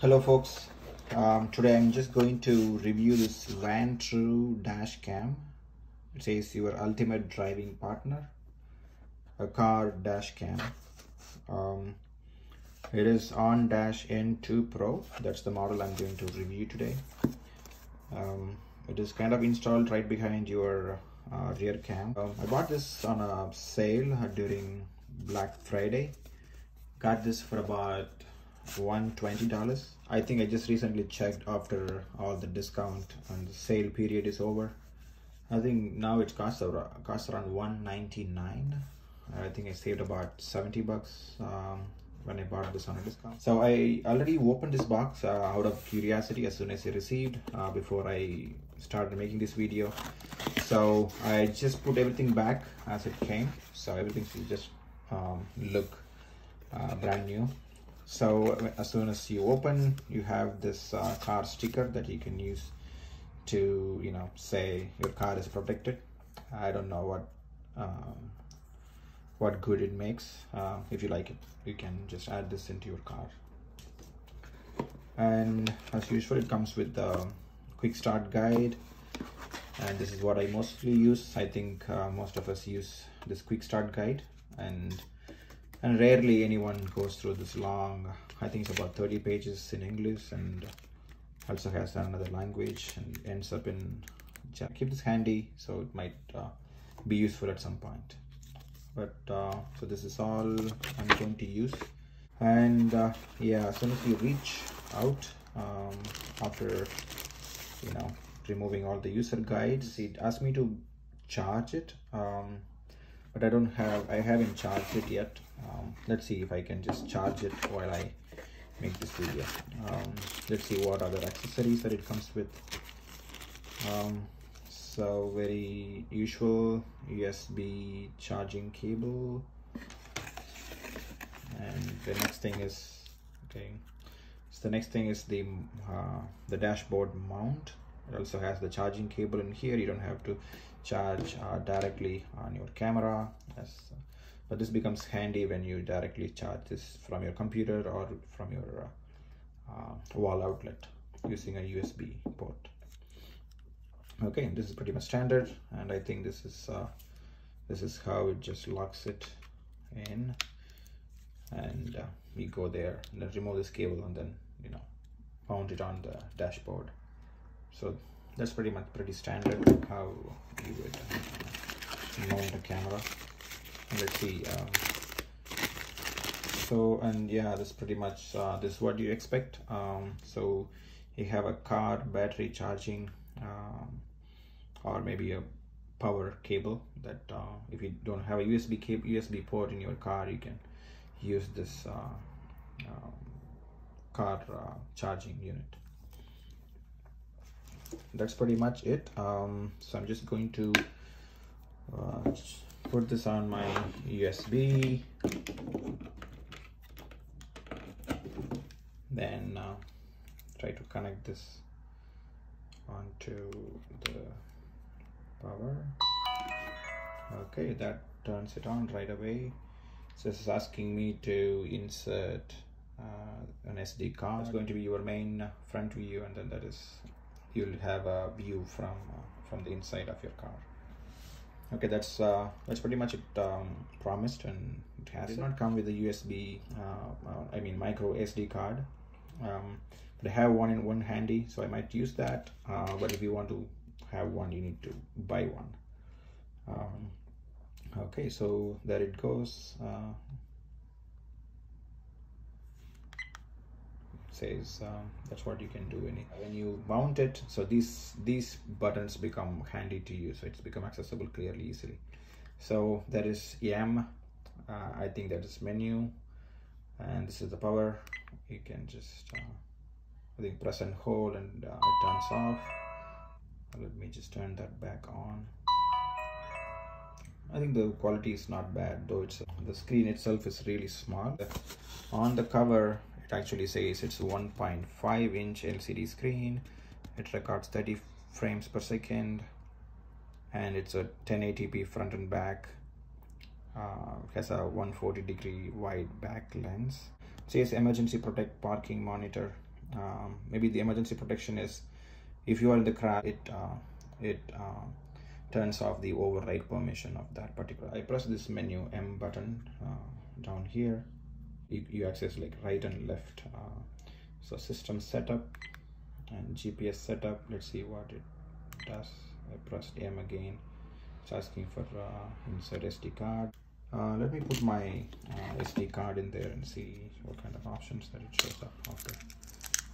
Hello folks, um, today I'm just going to review this Vantrue dash cam. It says your ultimate driving partner, a car dash cam. Um, it is OnDash N2 Pro, that's the model I'm going to review today. Um, it is kind of installed right behind your uh, rear cam. Um, I bought this on a sale during Black Friday. Got this for about $120 i think i just recently checked after all the discount and the sale period is over. I think now it costs around costs around 199 i think i saved about 70 bucks um, when i bought this on a discount. So i already opened this box uh, out of curiosity as soon as i received uh, before i started making this video. So i just put everything back as it came. So everything should just um, look uh, brand new so as soon as you open you have this uh, car sticker that you can use to you know say your car is protected. I don't know what um, what good it makes. Uh, if you like it you can just add this into your car and as usual it comes with the quick start guide. And this is what i mostly use. I think uh, most of us use this quick start guide. And and rarely anyone goes through this long i think it's about 30 pages in english and also has another language and ends up in keep this handy so it might uh, be useful at some point. But uh, so this is all i'm going to use. And uh, yeah as soon as you reach out um, after you know removing all the user guides it asks me to charge it um, but I don't have I haven't charged it yet. Um, let's see if I can just charge it while I make this video. Um, let's see what other accessories that it comes with. Um, so very usual USB charging cable. And the next thing is okay. So the next thing is the uh, the dashboard mount. It also has the charging cable in here. You don't have to charge uh, directly on your camera. Yes. But this becomes handy when you directly charge this from your computer or from your uh, uh, wall outlet using a USB port. Okay this is pretty much standard and I think this is uh, this is how it just locks it in. And uh, we go there. And then remove this cable and then you know mount it on the dashboard. So that's pretty much pretty standard how you would uh, mount a camera. Let's see um, so and yeah that's pretty much uh, this is what you expect. Um, so you have a car battery charging um, or maybe a power cable that uh, if you don't have a USB cable USB port in your car you can use this uh, um, car uh, charging unit that's pretty much it. Um, so I'm just going to uh, put this on my USB then uh, try to connect this onto the power. Okay that turns it on right away. So this is asking me to insert uh, an SD card. It's going to be your main front view and then that is you'll have a view from uh, from the inside of your car. Okay that's uh, that's pretty much it um, promised and it has did not come with a USB uh, uh, I mean micro SD card um, but I have one in one handy so I might use that uh, but if you want to have one you need to buy one. Um, okay so there it goes says um, that's what you can do any when you mount it so these these buttons become handy to you so it's become accessible clearly easily. So that is M uh, I think that is menu and this is the power. You can just uh, I think press and hold and uh, it turns off. Let me just turn that back on. I think the quality is not bad though it's the screen itself is really small. On the cover it actually says it's 1.5 inch LCD screen. It records 30 frames per second. And it's a 1080p front and back. Uh, has a 140 degree wide back lens. It says emergency protect parking monitor. Um, maybe the emergency protection is if you are in the crash it uh, it uh, turns off the override permission of that particular. I press this menu m button uh, down here you, access like right and left uh, so system setup and gps setup let's see what it does i press m again it's asking for uh, insert sd card uh, let me put my uh, SD card in there and see what kind of options that it shows up after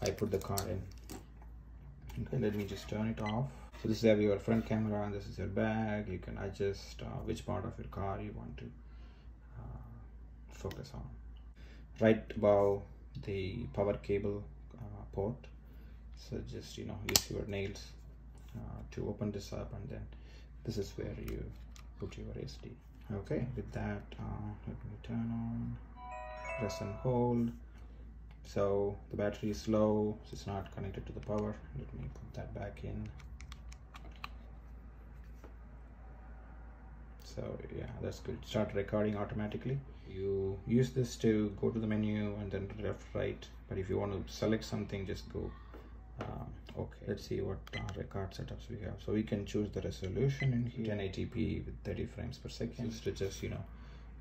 I put the card in. Okay, let me just turn it off. So this is your front camera and this is your bag. You can adjust uh, which part of your car you want to uh, focus on. Right above the power cable uh, port. So just, you know, use your nails uh, to open this up and then this is where you put your SD okay with that uh, let me turn on press and hold. So the battery is low so it's not connected to the power. Let me put that back in so yeah that's good. Start recording automatically. You use this to go to the menu and then left right. But if you want to select something just go. Um, okay. let's see what uh, record setups we have. So we can choose the resolution in here. 1080p with 30 frames per second. Just to just you know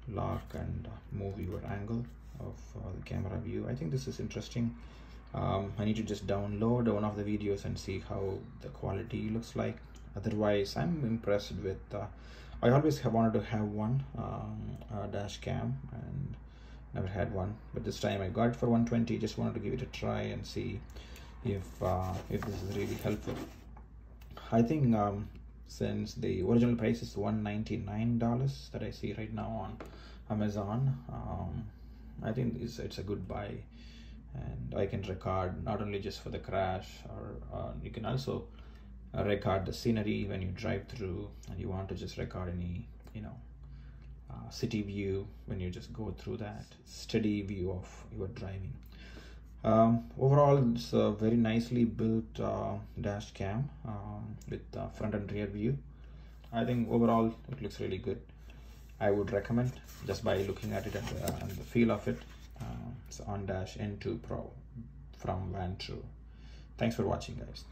lock and uh, move your angle of uh, the camera view. I think this is interesting. Um, i need to just download one of the videos and see how the quality looks like. Otherwise i'm impressed with uh, i always have wanted to have one um, dash cam and never had one. But this time i got it for 120 just wanted to give it a try and see if uh, if this is really helpful. I think um, since the original price is 199 dollars that i see right now on amazon um, i think it's, it's a good buy. And i can record not only just for the crash or uh, you can also record the scenery when you drive through and you want to just record any you know uh, city view when you just go through that steady view of your driving um, overall, it's a very nicely built uh, dash cam um, with uh, front and rear view. I think overall it looks really good. I would recommend just by looking at it and, uh, and the feel of it. Uh, it's OnDash N2 Pro from Vantrue. Thanks for watching guys.